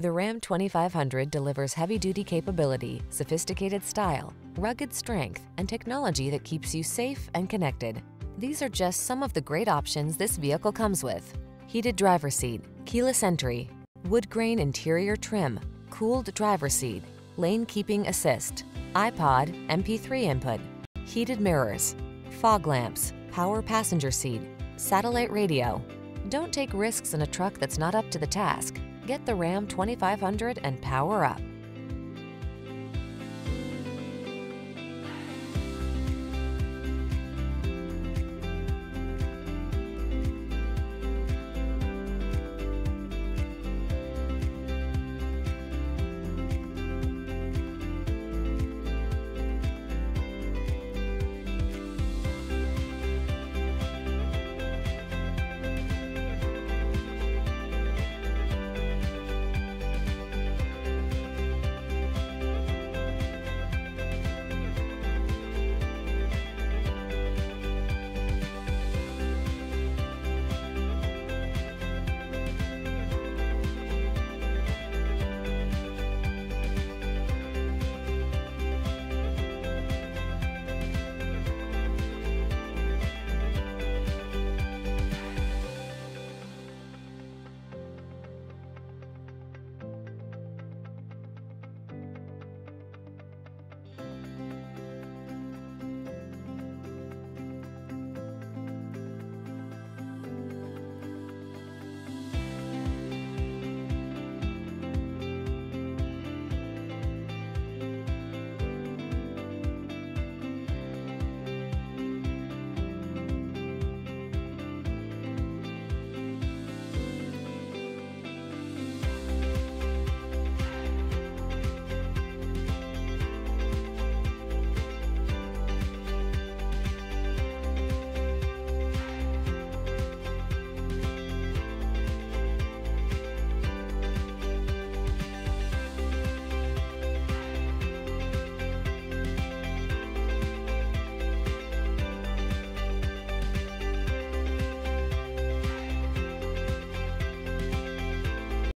The Ram 2500 delivers heavy-duty capability, sophisticated style, rugged strength, and technology that keeps you safe and connected. These are just some of the great options this vehicle comes with. Heated driver seat, keyless entry, wood grain interior trim, cooled driver seat, lane keeping assist, iPod, MP3 input, heated mirrors, fog lamps, power passenger seat, satellite radio. Don't take risks in a truck that's not up to the task. Get the Ram 2500 and power up.